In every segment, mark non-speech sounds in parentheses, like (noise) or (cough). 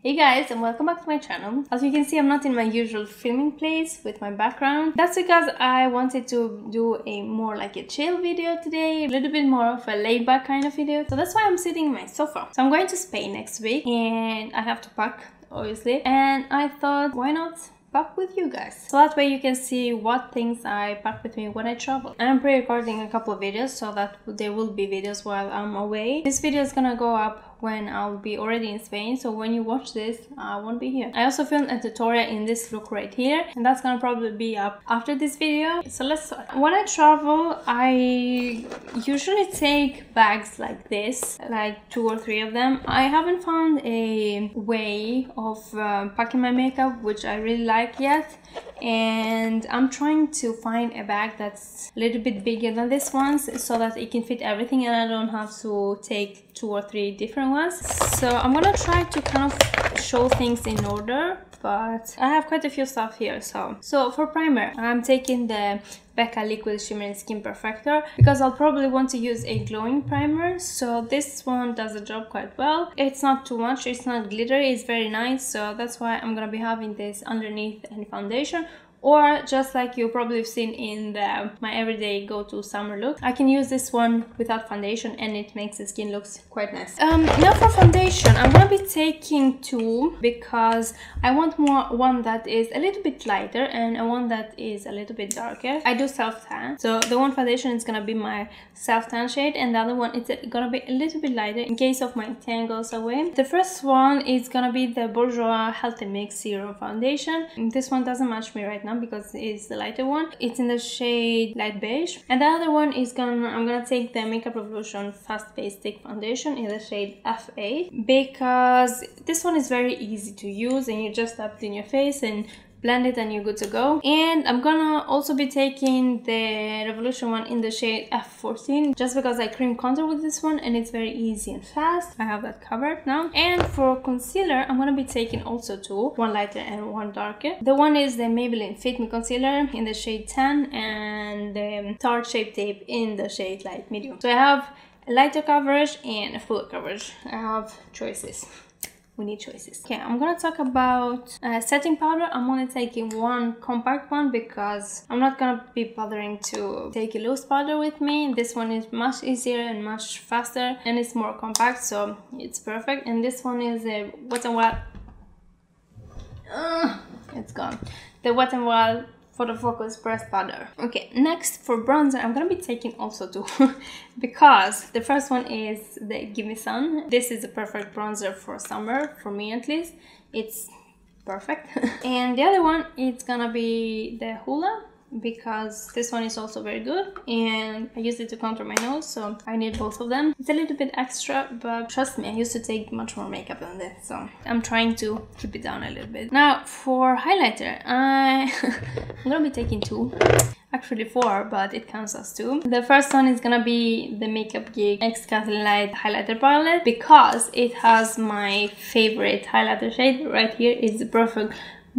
Hey guys and welcome back to my channel. As you can see I'm not in my usual filming place with my background. That's because I wanted to do a more like a chill video today, a little bit more of a laid back kind of video. So that's why I'm sitting in my sofa. So I'm going to Spain next week and I have to pack obviously and I thought why not pack with you guys. So that way you can see what things I pack with me when I travel. I'm pre-recording a couple of videos so that there will be videos while I'm away. This video is gonna go up when I'll be already in Spain so when you watch this I won't be here. I also filmed a tutorial in this look right here and that's gonna probably be up after this video. So let's start. When I travel I usually take bags like this like two or three of them. I haven't found a way of uh, packing my makeup which I really like yet and I'm trying to find a bag that's a little bit bigger than this one so that it can fit everything and I don't have to take two or three different so I'm gonna try to kind of show things in order but I have quite a few stuff here so. So for primer I'm taking the Becca Liquid Shimmering Skin Perfector because I'll probably want to use a glowing primer. So this one does the job quite well. It's not too much it's not glittery it's very nice so that's why I'm gonna be having this underneath any foundation or just like you probably have seen in the my everyday go-to summer look i can use this one without foundation and it makes the skin looks quite nice. Um now for foundation i'm gonna be taking two because i want more one that is a little bit lighter and a one that is a little bit darker. I do self-tan. So the one foundation is gonna be my self-tan shade and the other one is gonna be a little bit lighter in case of my tan goes away. The first one is gonna be the bourjois healthy mix serum foundation. This one doesn't match me right now now because it's the lighter one. It's in the shade light beige. And the other one is gonna i'm gonna take the makeup revolution fast base stick foundation in the shade f8 because this one is very easy to use and you just tap it in your face and blend it and you're good to go. And i'm gonna also be taking the revolution one in the shade f14 just because i cream contour with this one and it's very easy and fast. I have that covered now. And for concealer i'm gonna be taking also two one lighter and one darker. The one is the maybelline fit me concealer in the shade 10 and the tarte shape tape in the shade light medium. So i have a lighter coverage and a fuller coverage. I have choices we need choices. Okay, I'm gonna talk about uh, setting powder. I'm only taking one compact one because I'm not gonna be bothering to take a loose powder with me. This one is much easier and much faster and it's more compact so it's perfect. And this one is a Wet n Wild. Uh, it's gone. The Wet n Wild Photo Focus Pressed Powder. Okay, next for bronzer, I'm gonna be taking also two (laughs) because the first one is the Gimme Sun. This is a perfect bronzer for summer, for me at least. It's perfect. (laughs) and the other one, it's gonna be the Hoola because this one is also very good and I use it to contour my nose so I need both of them. It's a little bit extra but trust me I used to take much more makeup than this so I'm trying to keep it down a little bit. Now for highlighter I (laughs) I'm gonna be taking two actually four but it counts as two the first one is gonna be the makeup geek x Kathleen light highlighter palette because it has my favorite highlighter shade right here is the perfect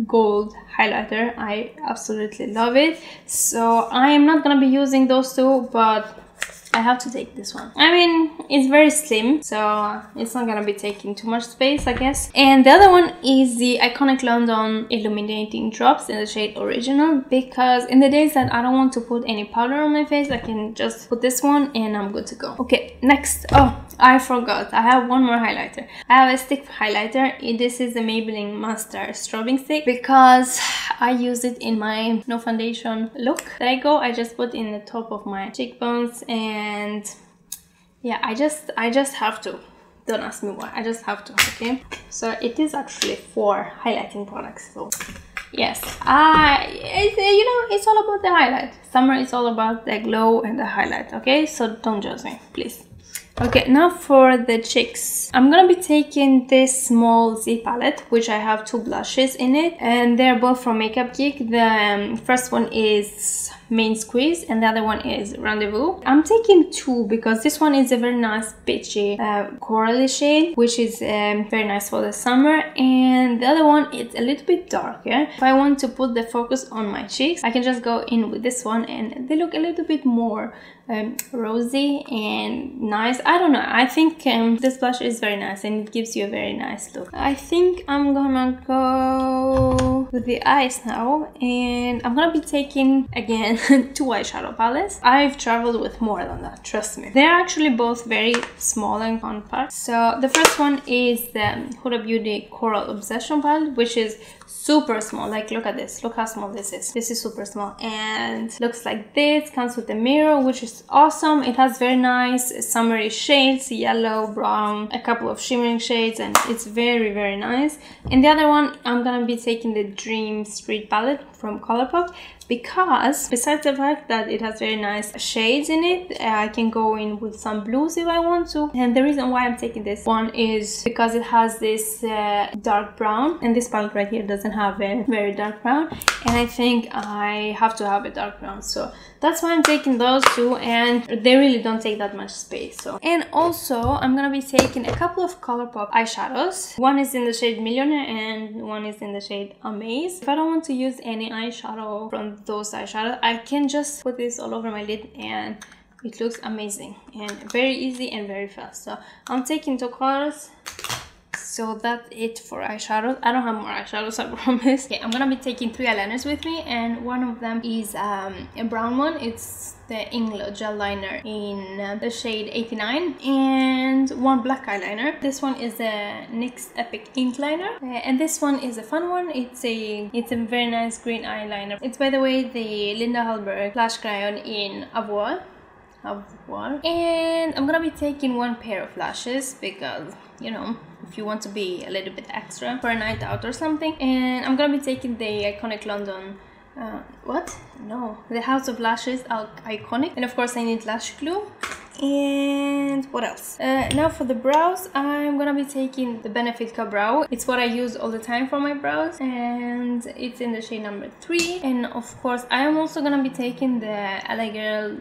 gold highlighter. I absolutely love it. So i am not gonna be using those two but I have to take this one. I mean, it's very slim, so it's not gonna be taking too much space, I guess. And the other one is the Iconic London Illuminating Drops in the shade Original, because in the days that I don't want to put any powder on my face, I can just put this one and I'm good to go. Okay, next. Oh, I forgot. I have one more highlighter. I have a stick highlighter. This is the Maybelline Master Strobing Stick, because I use it in my no foundation look that I go. I just put in the top of my cheekbones and and yeah i just i just have to. Don't ask me why. I just have to okay? So it is actually for highlighting products so yes. I you know it's all about the highlight. Summer is all about the glow and the highlight okay? So don't judge me please Okay, now for the cheeks. I'm gonna be taking this small Z palette, which I have two blushes in it, and they're both from Makeup Geek. The um, first one is Main Squeeze and the other one is Rendezvous. I'm taking two because this one is a very nice peachy uh, corally shade which is um, very nice for the summer and the other one is a little bit darker. If I want to put the focus on my cheeks I can just go in with this one and they look a little bit more um, rosy and nice. I don't know. I think um, this blush is very nice and it gives you a very nice look. I think I'm gonna go with the eyes now and I'm gonna be taking again (laughs) two eyeshadow palettes. I've traveled with more than that, trust me. They're actually both very small and compact. So the first one is the Huda Beauty Coral Obsession palette which is super small. Like look at this. Look how small this is. This is super small. And looks like this comes with a mirror which is awesome. It has very nice summery shades yellow brown a couple of shimmering shades and it's very very nice. And the other one i'm gonna be taking the dream street palette from colourpop because besides the fact that it has very nice shades in it I can go in with some blues if I want to. And the reason why I'm taking this one is because it has this uh, dark brown. And this palette right here doesn't have a very dark brown. And I think I have to have a dark brown. So that's why I'm taking those two. And they really don't take that much space so. And also I'm gonna be taking a couple of Colourpop eyeshadows. One is in the shade Millionaire and one is in the shade Amaze. If I don't want to use any eyeshadow from those eyeshadows. I can just put this all over my lid and it looks amazing and very easy and very fast. So I'm taking two colors so that's it for eyeshadows. I don't have more eyeshadows i (laughs) promise. Okay i'm gonna be taking three eyeliners with me and one of them is um, a brown one. It's the Inglot gel liner in uh, the shade 89 and one black eyeliner. This one is the NYX Epic ink liner. Uh, and this one is a fun one. It's a it's a very nice green eyeliner. It's by the way the Linda Hallberg Flash Crayon in Avoir Avoir and I'm gonna be taking one pair of lashes because you know if you want to be a little bit extra for a night out or something. And I'm gonna be taking the iconic London uh, what? No, the House of Lashes iconic. And of course I need lash glue. And what else? Uh, now for the brows i'm gonna be taking the benefit brow. It's what i use all the time for my brows. And it's in the shade number three. And of course i am also gonna be taking the la girl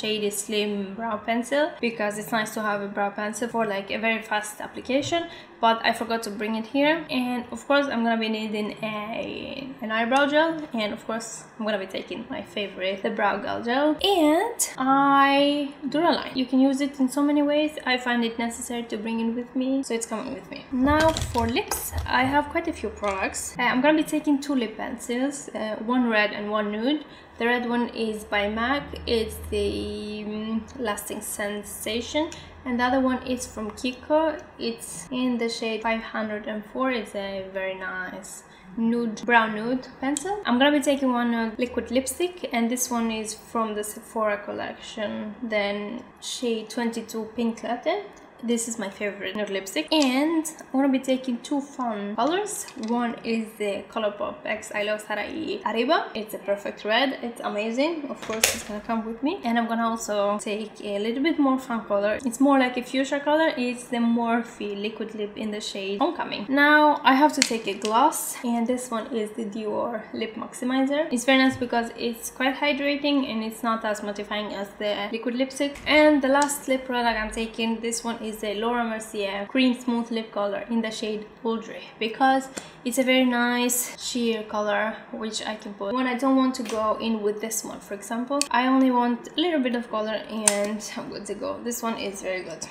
shady slim brow pencil because it's nice to have a brow pencil for like a very fast application but I forgot to bring it here. And of course I'm gonna be needing a an eyebrow gel and of course I'm gonna be taking my favorite the Brow Gal gel. And I Duraline you can use it in so many ways. I find it necessary to bring it with me so it's coming with me. Now for lips I have quite a few products. Uh, I'm gonna be taking two lip pencils uh, one red and one nude the red one is by MAC. It's the um, lasting sensation. And the other one is from Kiko. It's in the shade 504 it's a very nice nude brown nude pencil. I'm gonna be taking one uh, liquid lipstick and this one is from the sephora collection. Then shade 22 pink latte this is my favorite nude lipstick. And I'm gonna be taking two fun colors. One is the Colourpop X Iluvsarahii Arriba. It's a perfect red. It's amazing. Of course it's gonna come with me. And I'm gonna also take a little bit more fun color. It's more like a fuchsia color. It's the Morphe liquid lip in the shade Homecoming. Now I have to take a gloss. And this one is the Dior lip maximizer. It's very nice because it's quite hydrating and it's not as mattifying as the liquid lipstick. And the last lip product I'm taking this one is is a Laura Mercier cream smooth lip color in the shade Poudre because it's a very nice sheer color which I can put. When I don't want to go in with this one for example I only want a little bit of color and I'm good to go. This one is very good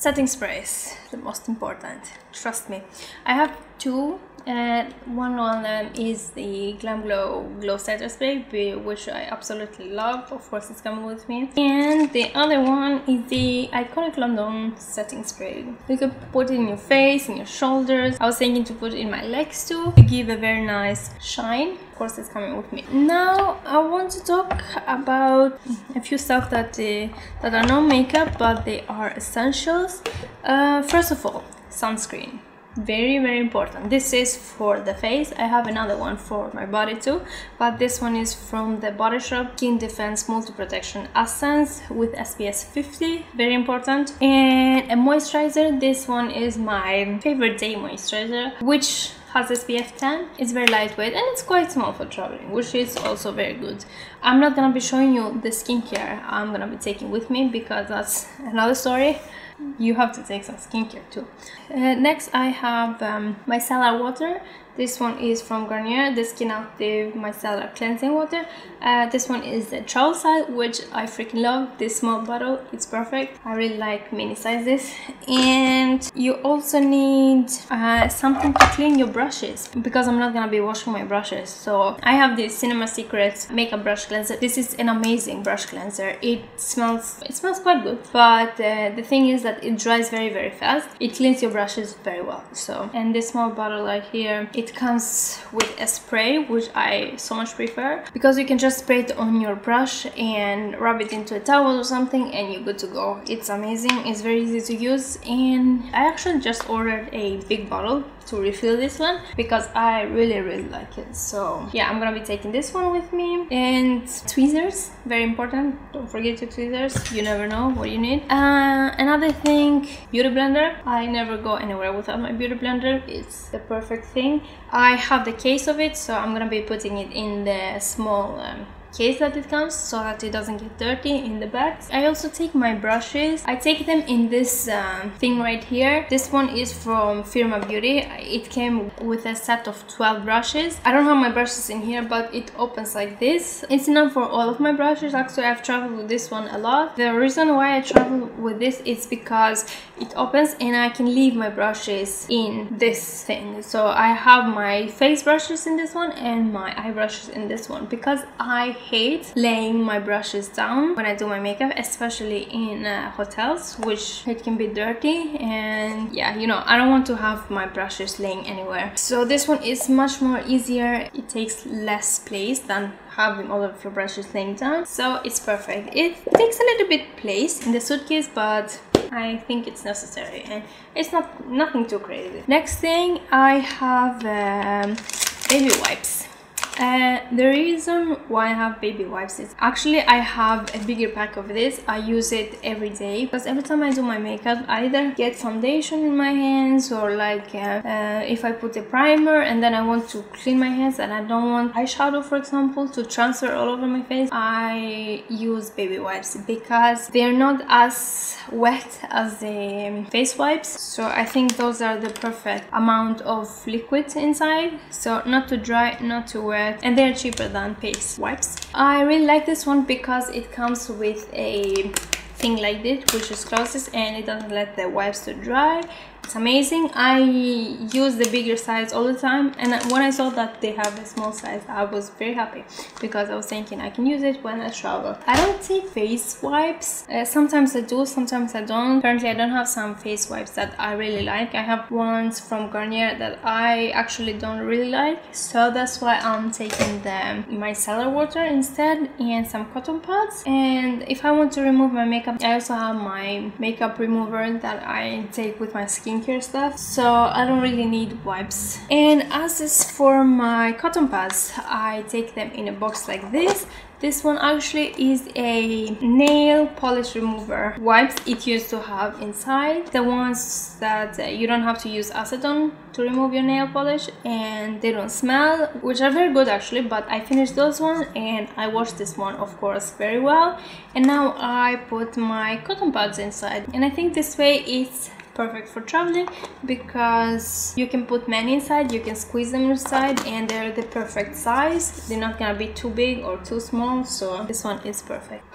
setting sprays the most important trust me I have two and one of them is the GlamGlow Glow Setter Spray, which I absolutely love. Of course, it's coming with me. And the other one is the Iconic London Setting Spray. You can put it in your face, in your shoulders. I was thinking to put it in my legs too, to give a very nice shine. Course, it's coming with me. Now, I want to talk about a few stuff that uh, that are not makeup, but they are essentials. Uh, first of all, sunscreen very very important. This is for the face. I have another one for my body too but this one is from the body shop skin defense multi protection essence with spf 50 very important. And a moisturizer. This one is my favorite day moisturizer which has SPF 10. It's very lightweight and it's quite small for traveling, which is also very good. I'm not gonna be showing you the skincare I'm gonna be taking with me because that's another story you have to take some skincare too. Uh, next I have um, micellar water. This one is from Garnier, the Skin Active Micellar Cleansing Water. Uh, this one is the travel size, which I freaking love. This small bottle, it's perfect. I really like mini sizes. And you also need uh, something to clean your brushes because I'm not gonna be washing my brushes. So I have this Cinema Secrets makeup brush cleanser. This is an amazing brush cleanser. It smells, it smells quite good. But uh, the thing is that it dries very, very fast. It cleans your brushes very well. So, and this small bottle right here, it comes with a spray, which I so much prefer because you can just spray it on your brush and rub it into a towel or something and you're good to go. It's amazing, it's very easy to use and I actually just ordered a big bottle to refill this one because I really really like it. So yeah I'm gonna be taking this one with me. And tweezers very important. Don't forget your tweezers. You never know what you need. Uh, another thing beauty blender. I never go anywhere without my beauty blender. It's the perfect thing. I have the case of it so I'm gonna be putting it in the small um, case that it comes so that it doesn't get dirty in the bags. I also take my brushes. I take them in this um, thing right here. This one is from Firma Beauty. It came with a set of 12 brushes. I don't have my brushes in here but it opens like this. It's enough for all of my brushes. Actually I've traveled with this one a lot. The reason why I travel with this is because it opens and I can leave my brushes in this thing. So I have my face brushes in this one and my eye brushes in this one because I hate laying my brushes down when I do my makeup, especially in uh, hotels, which it can be dirty and yeah, you know, I don't want to have my brushes laying anywhere. So this one is much more easier. It takes less place than having all of your brushes laying down. So it's perfect. It takes a little bit place in the suitcase, but I think it's necessary and it's not nothing too crazy. Next thing I have um, baby wipes. Uh, the reason why I have baby wipes is actually I have a bigger pack of this. I use it every day because every time I do my makeup, I either get foundation in my hands or like uh, uh, if I put a primer and then I want to clean my hands and I don't want eyeshadow, for example, to transfer all over my face, I use baby wipes because they're not as wet as the face wipes. So I think those are the perfect amount of liquid inside. So not too dry, not too wet and they're cheaper than Pace wipes. I really like this one because it comes with a thing like this which is closes and it doesn't let the wipes to dry it's amazing. I use the bigger size all the time and when i saw that they have a small size i was very happy because i was thinking i can use it when i travel. I don't take face wipes. Uh, sometimes i do sometimes i don't. Currently i don't have some face wipes that i really like. I have ones from garnier that i actually don't really like so that's why i'm taking the micellar water instead and some cotton pads. And if i want to remove my makeup i also have my makeup remover that i take with my skin skincare stuff so I don't really need wipes and as is for my cotton pads I take them in a box like this this one actually is a nail polish remover wipes it used to have inside. The ones that you don't have to use acetone to remove your nail polish and they don't smell, which are very good actually, but I finished those ones and I washed this one of course very well. And now I put my cotton pads inside and I think this way it's perfect for traveling because you can put many inside you can squeeze them inside and they're the perfect size. They're not gonna be too big or too small so this one is perfect. (sighs)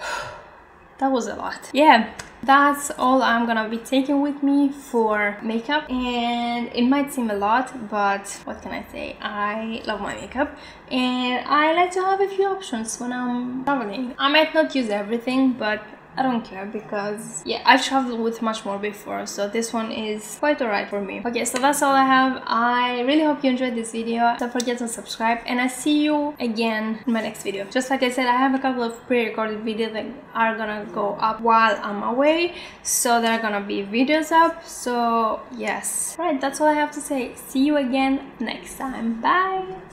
That was a lot. Yeah that's all i'm gonna be taking with me for makeup and it might seem a lot but what can i say? I love my makeup and i like to have a few options when i'm traveling. I might not use everything but I don't care because yeah, I've traveled with much more before, so this one is quite alright for me. Okay, so that's all I have. I really hope you enjoyed this video. Don't forget to subscribe and I see you again in my next video. Just like I said, I have a couple of pre-recorded videos that are gonna go up while I'm away, so there are gonna be videos up. So yes, all right, that's all I have to say. See you again next time. Bye.